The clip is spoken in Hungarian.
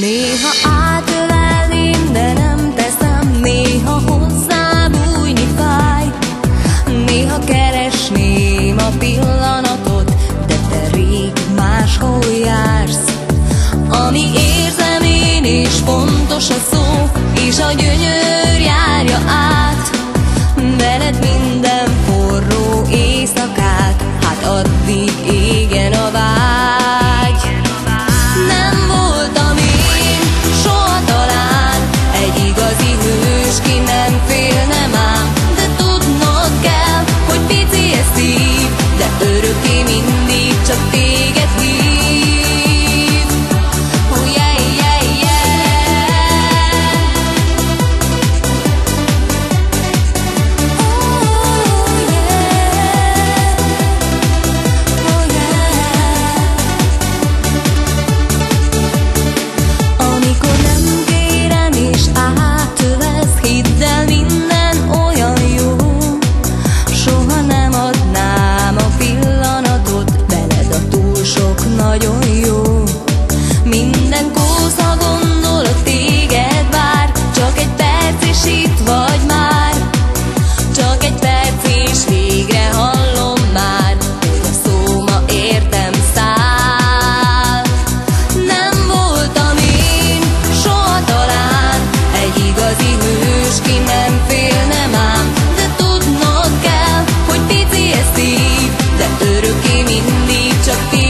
Néha átölel de nem teszem Néha hozzá bújni fáj. Néha keresném a pillanatot De te rég máshol jársz. Ami érzem én és fontos a szó És a gyönyör járja át. Veled minden forró éjszakát Hát addig मिन्दी चक्की